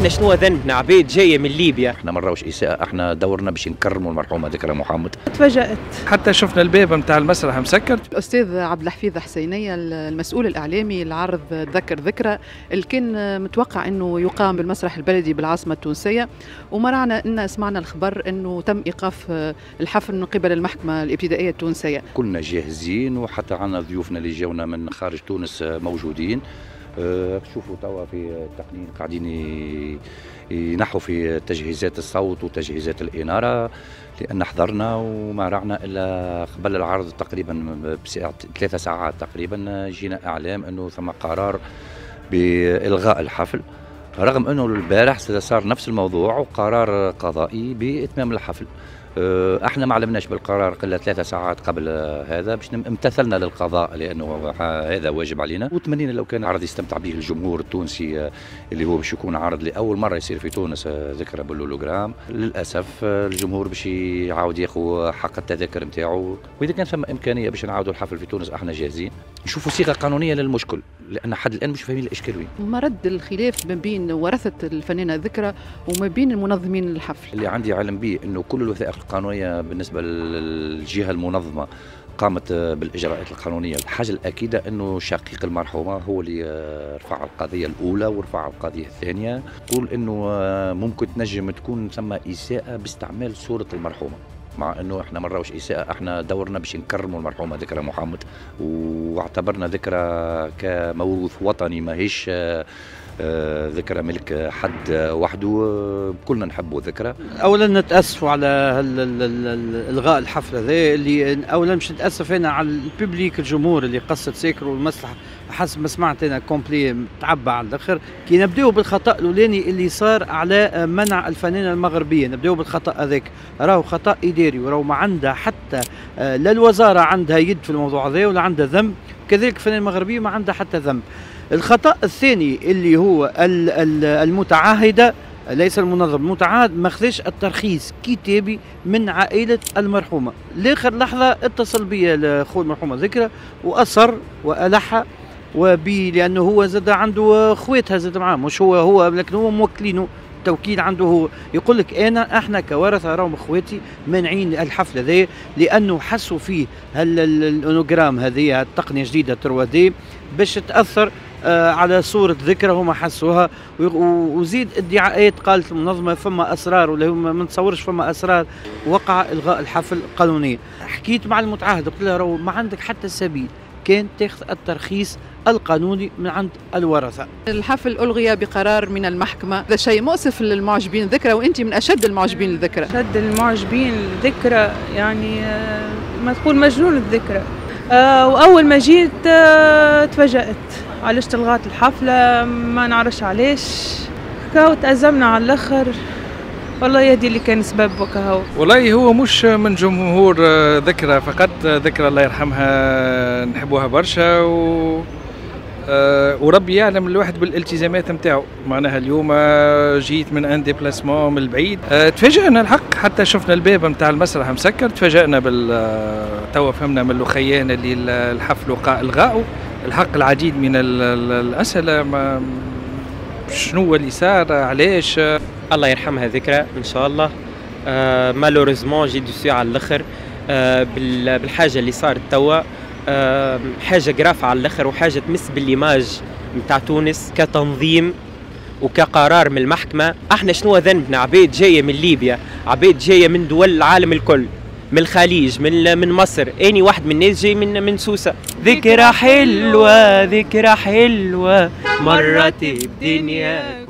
إحنا شنو ذنبنا عبيد جاية من ليبيا. إحنا ما نراوش اساءه إحنا دورنا باش نكرموا المرحومه ذكرى محمد. تفاجأت. حتى شفنا الباب نتاع المسرح مسكر. الأستاذ عبد الحفيظ حسينية المسؤول الإعلامي العرض ذكر ذكرى. اللي كان متوقع أنه يقام بالمسرح البلدي بالعاصمة التونسية. ومرعنا أن سمعنا الخبر أنه تم إيقاف الحفل من قبل المحكمة الإبتدائية التونسية. كنا جاهزين وحتى عنا ضيوفنا اللي جاونا من خارج تونس موجودين. تشوفوا توا في التقنين قاعدين ينحوا في تجهيزات الصوت وتجهيزات الإنارة لأن حضرنا وما رعنا إلا قبل العرض تقريبا ثلاثة ساعات تقريبا جينا إعلام أنه ثم قرار بإلغاء الحفل. رغم أنه البارح صار نفس الموضوع وقرار قضائي بإتمام الحفل. إحنا ما علمناش بالقرار الا ثلاثة ساعات قبل آه، هذا باش امتثلنا للقضاء لأنه هذا واجب علينا. وتمنينا لو كان عرض يستمتع به الجمهور التونسي آه، اللي هو باش يكون عرض لأول مرة يصير في تونس آه، ذكرى بالهولوجرام للأسف آه، الجمهور باش يعاود ياخذ حق التذاكر نتاعو. وإذا كان ثم إمكانية باش نعاودوا الحفل في تونس أحنا جاهزين. نشوفوا صيغة قانونية للمشكل لأن حد الآن مش فاهمين الإشكال وين. مرد الخلاف ما بين ورثة الفنانة ذكرى وما بين المنظمين للحفل. اللي عندي علم به إنه كل الوثائق القانونية بالنسبة للجهة المنظمة قامت بالإجراءات القانونية، الحاجة الأكيدة إنه شقيق المرحومة هو اللي رفع القضية الأولى ورفع القضية الثانية، يقول إنه ممكن تنجم تكون ثم إساءة باستعمال صورة المرحومة. مع إنه إحنا ما نراوش اساءه إحنا دورنا باش نكرموا المرحومة ذكرى محمد واعتبرنا ذكرى كموروث وطني ماهيش ذكرى ملك حد وحده آه، كلنا نحبوا ذكرى. اولا نتاسفوا على إلغاء الحفله هذا اللي اولا مش نتأسف أنا على الببليك الجمهور اللي قصد ساكر والمصلحه حسب ما سمعت أنا complet تعبى على الآخر. كي نبداو بالخطأ الأولاني اللي صار على منع الفنانة المغربية. نبداو بالخطأ هذاك. راهو خطأ إداري وراهو ما عندها حتى آه، لا الوزارة عندها يد في الموضوع هذا ولا عندها ذنب. كذلك الفنانة المغربية ما عندها حتى ذنب. الخطأ الثاني اللي هو ال- ال- المتعاهده ليس المنظم المتعاهد ما خذاش الترخيص كتابي من عائلة المرحومة. لآخر لحظة اتصل بي اخو المرحومة ذكرى وأصر وألح وبي لأنه هو زاد عنده خواتها زاد معاه مش هو هو لكن هو موكلينه توكيل عنده هو. يقول لك أنا إحنا كورثة راهم إخواتي مانعين الحفل هذا لأنه حسوا فيه هال- ال- الاونوجرام هذه التقنيه جديده 3 دي باش تأثر على صورة ذكرى هما حسوها. وزيد ادعاءات قالت المنظمة فما أسرار ولا هم ما نتصورش فما أسرار وقع إلغاء الحفل قانونيا حكيت مع المتعهد قلت له ما عندك حتى سبيل كان تاخذ الترخيص القانوني من عند الورثة. الحفل ألغي بقرار من المحكمة. هذا شيء مؤسف للمعجبين ذكرى وأنت من أشد المعجبين للذكرى شد المعجبين الذكرى يعني آه، ما تقول مجنون الذكرى. آه، وأول ما جيت آه، تفاجأت. علاش تلغات الحفلة ما نعرفش علاش. كاو تأزمنا على الآخر. والله يهدي اللي كان سبب وكهو والله هو مش من جمهور آه، ذكرى فقط. آه، ذكرى الله يرحمها نحبوها برشا و آه، وربي يعلم الواحد بالالتزامات نتاعو. معناها اليوم جيت من ان ديبلاسمون من البعيد. تفاجئنا الحق. حتى شفنا الباب نتاع المسرح مسكر. تفاجئنا بال توا فهمنا من الأخيان اللي ال- الحفل الغاؤه الحق العديد من ال- ال- الأسئلة ما شنو اللي صار؟ علاش؟ الله يرحمها ذكرى إن شاء الله. malheureusement j'ai déçu على الأخر. آه بال- بالحاجة اللي صارت توا. آه حاجة grave على الأخر وحاجة تمس بال image نتاع تونس كتنظيم وكقرار من المحكمة. إحنا شنو ذنبنا؟ عبيد جاية من ليبيا عبيد جاية من دول العالم الكل. من الخليج من من مصر. أني واحد من الناس جاي من من سوسة. ذكرى حلوة ذكرى حلوة. مرت الدنيا